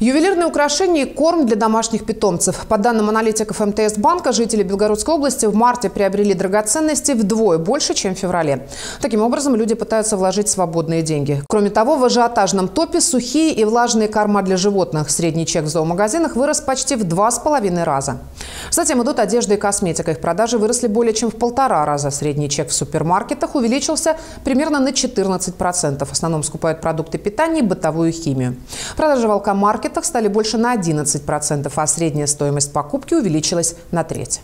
Ювелирные украшения и корм для домашних питомцев. По данным аналитиков МТС банка, жители Белгородской области в марте приобрели драгоценности вдвое больше, чем в феврале. Таким образом, люди пытаются вложить свободные деньги. Кроме того, в ажиотажном топе сухие и влажные корма для животных. Средний чек в зоомагазинах вырос почти в два с половиной раза. Затем идут одежда и косметика. Их продажи выросли более чем в полтора раза. Средний чек в супермаркетах увеличился примерно на 14%. В основном скупают продукты питания и бытовую химию. Продажи в алкомаркетах стали больше на 11%, а средняя стоимость покупки увеличилась на треть.